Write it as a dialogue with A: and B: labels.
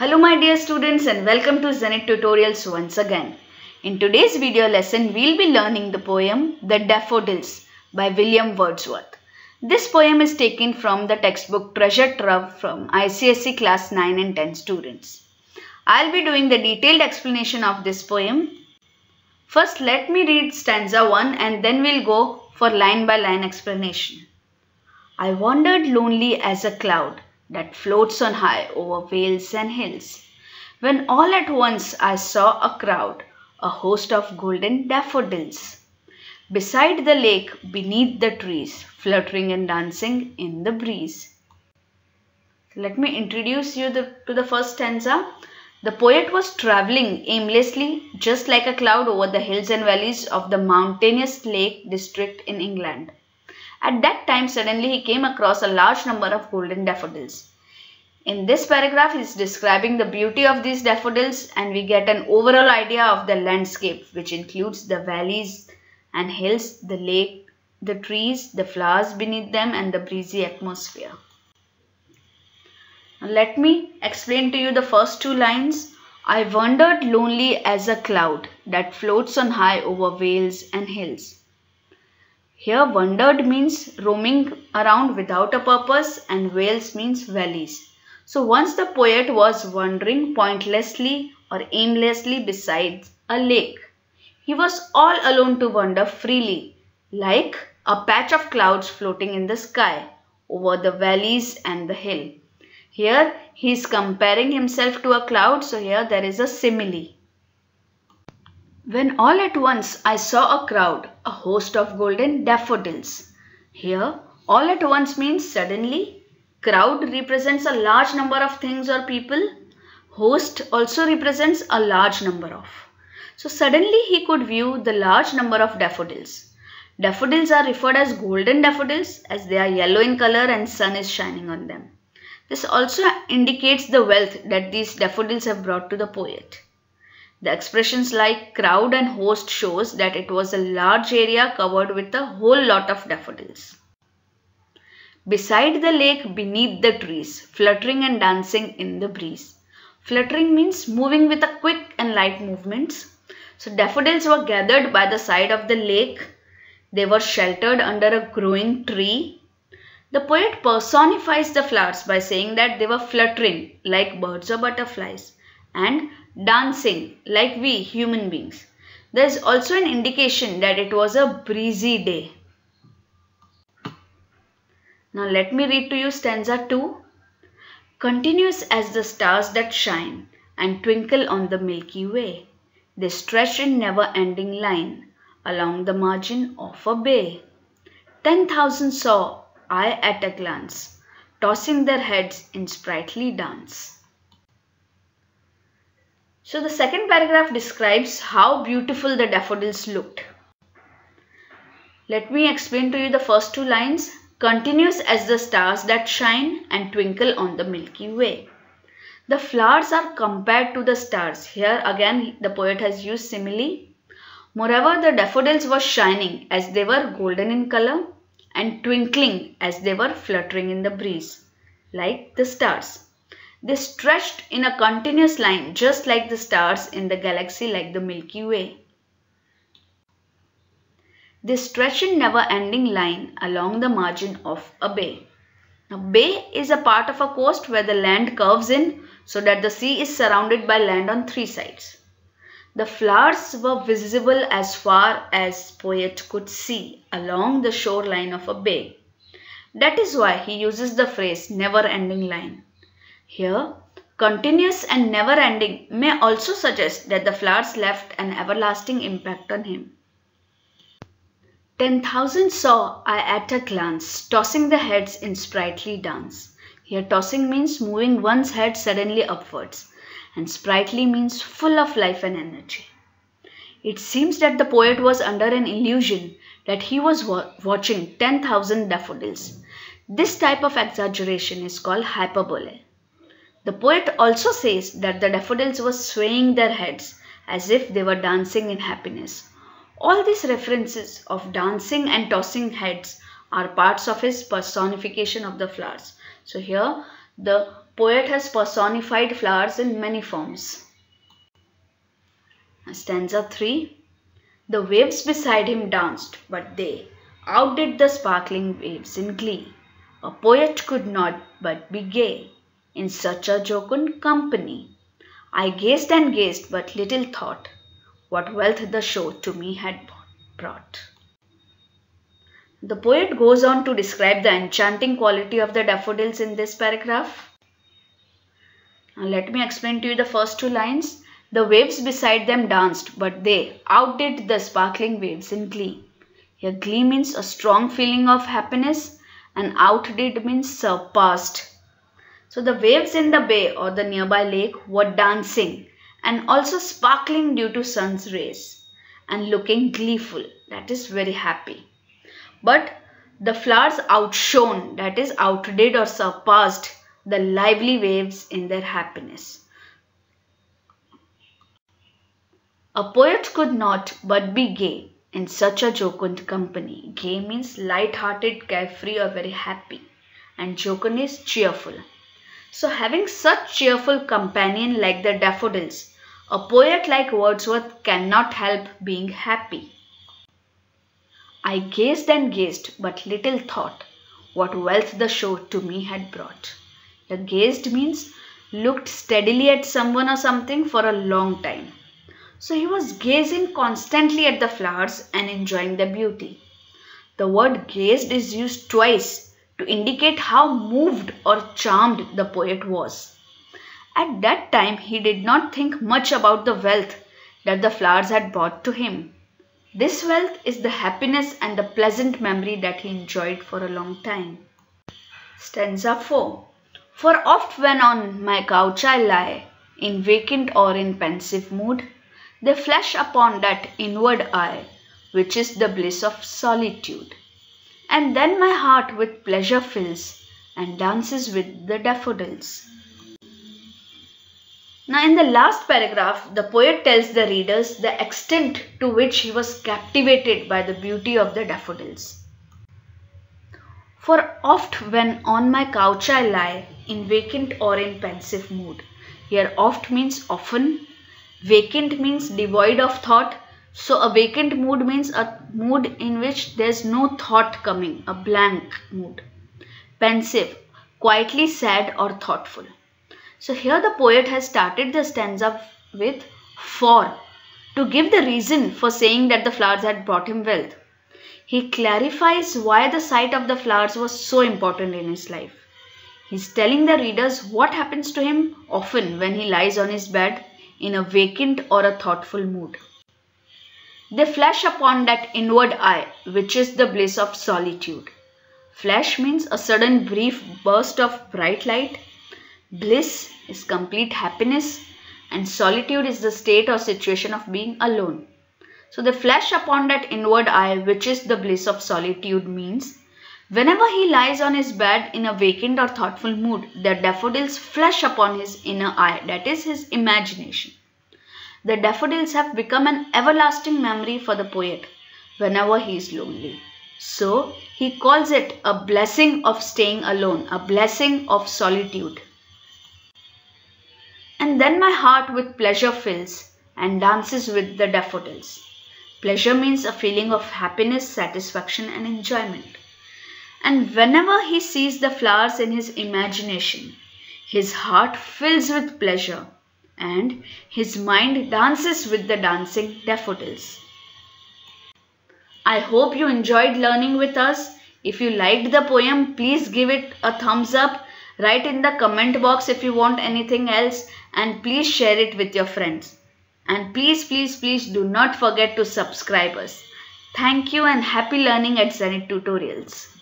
A: Hello my dear students and welcome to Zenith Tutorials once again. In today's video lesson, we'll be learning the poem The Daffodils by William Wordsworth. This poem is taken from the textbook Treasure Trove from ICSE class 9 and 10 students. I'll be doing the detailed explanation of this poem. First, let me read stanza 1 and then we'll go for line by line explanation. I wandered lonely as a cloud that floats on high over vales and hills, when all at once I saw a crowd, a host of golden daffodils, beside the lake, beneath the trees, fluttering and dancing in the breeze. Let me introduce you the, to the first stanza. The poet was traveling aimlessly, just like a cloud, over the hills and valleys of the mountainous lake district in England. At that time, suddenly he came across a large number of golden daffodils. In this paragraph, he is describing the beauty of these daffodils and we get an overall idea of the landscape which includes the valleys and hills, the lake, the trees, the flowers beneath them and the breezy atmosphere. Let me explain to you the first two lines. I wandered lonely as a cloud that floats on high over vales and hills. Here wandered means roaming around without a purpose and vales means valleys. So once the poet was wandering pointlessly or aimlessly beside a lake. He was all alone to wander freely, like a patch of clouds floating in the sky over the valleys and the hill. Here he is comparing himself to a cloud, so here there is a simile. When all at once I saw a crowd, a host of golden daffodils. Here, all at once means suddenly. Crowd represents a large number of things or people. Host also represents a large number of. So suddenly he could view the large number of daffodils. Daffodils are referred as golden daffodils as they are yellow in color and sun is shining on them. This also indicates the wealth that these daffodils have brought to the poet. The expressions like crowd and host shows that it was a large area covered with a whole lot of daffodils. Beside the lake, beneath the trees, fluttering and dancing in the breeze. Fluttering means moving with a quick and light movements. So daffodils were gathered by the side of the lake. They were sheltered under a growing tree. The poet personifies the flowers by saying that they were fluttering like birds or butterflies and dancing like we human beings. There is also an indication that it was a breezy day. Now let me read to you stanza 2. Continuous as the stars that shine and twinkle on the Milky Way, they stretch in never-ending line along the margin of a bay. Ten thousand saw I at a glance, tossing their heads in sprightly dance. So the second paragraph describes how beautiful the daffodils looked. Let me explain to you the first two lines. Continuous as the stars that shine and twinkle on the Milky Way. The flowers are compared to the stars. Here again the poet has used simile. Moreover, the daffodils were shining as they were golden in color and twinkling as they were fluttering in the breeze, like the stars. They stretched in a continuous line just like the stars in the galaxy like the Milky Way. They stretch in never-ending line along the margin of a bay. Now, bay is a part of a coast where the land curves in so that the sea is surrounded by land on three sides. The flowers were visible as far as poet could see along the shoreline of a bay. That is why he uses the phrase never-ending line. Here, continuous and never-ending may also suggest that the flowers left an everlasting impact on him. Ten thousand saw I at a glance, tossing the heads in sprightly dance. Here tossing means moving one's head suddenly upwards and sprightly means full of life and energy. It seems that the poet was under an illusion that he was wa watching 10,000 daffodils. This type of exaggeration is called hyperbole. The poet also says that the daffodils were swaying their heads as if they were dancing in happiness. All these references of dancing and tossing heads are parts of his personification of the flowers. So here the poet has personified flowers in many forms. Stanza 3 The waves beside him danced, but they outdid the sparkling waves in glee. A poet could not but be gay in such a jocund company. I gazed and gazed, but little thought what wealth the show to me had brought. The poet goes on to describe the enchanting quality of the daffodils in this paragraph. Now let me explain to you the first two lines. The waves beside them danced, but they outdid the sparkling waves in glee. Here, glee means a strong feeling of happiness, and outdid means surpassed. So, the waves in the bay or the nearby lake were dancing and also sparkling due to sun's rays and looking gleeful, that is, very happy. But the flowers outshone, that is, outdid or surpassed the lively waves in their happiness. A poet could not but be gay in such a jocund company. Gay means light-hearted, carefree or very happy and jocund is cheerful. So having such cheerful companion like the daffodils, a poet like Wordsworth cannot help being happy. I gazed and gazed, but little thought what wealth the show to me had brought. The gazed means looked steadily at someone or something for a long time. So he was gazing constantly at the flowers and enjoying their beauty. The word gazed is used twice to indicate how moved or charmed the poet was. At that time, he did not think much about the wealth that the flowers had brought to him. This wealth is the happiness and the pleasant memory that he enjoyed for a long time. Stanza 4 For oft when on my couch I lie, in vacant or in pensive mood, they flash upon that inward eye, which is the bliss of solitude. And then my heart with pleasure fills and dances with the daffodils. Now, in the last paragraph, the poet tells the readers the extent to which he was captivated by the beauty of the daffodils. For oft when on my couch I lie, in vacant or in pensive mood. Here, oft means often, vacant means devoid of thought. So, a vacant mood means a mood in which there's no thought coming, a blank mood. Pensive, quietly sad or thoughtful. So here the poet has started the stanza with for to give the reason for saying that the flowers had brought him wealth. He clarifies why the sight of the flowers was so important in his life. He's telling the readers what happens to him often when he lies on his bed in a vacant or a thoughtful mood. They flash upon that inward eye, which is the bliss of solitude. Flash means a sudden brief burst of bright light Bliss is complete happiness and solitude is the state or situation of being alone. So the flash upon that inward eye which is the bliss of solitude means whenever he lies on his bed in a vacant or thoughtful mood the daffodils flash upon his inner eye that is his imagination. The daffodils have become an everlasting memory for the poet whenever he is lonely. So he calls it a blessing of staying alone, a blessing of solitude. And then my heart with pleasure fills and dances with the daffodils. Pleasure means a feeling of happiness, satisfaction, and enjoyment. And whenever he sees the flowers in his imagination, his heart fills with pleasure and his mind dances with the dancing daffodils. I hope you enjoyed learning with us. If you liked the poem, please give it a thumbs up Write in the comment box if you want anything else and please share it with your friends. And please, please, please do not forget to subscribe us. Thank you and happy learning at Zenith Tutorials.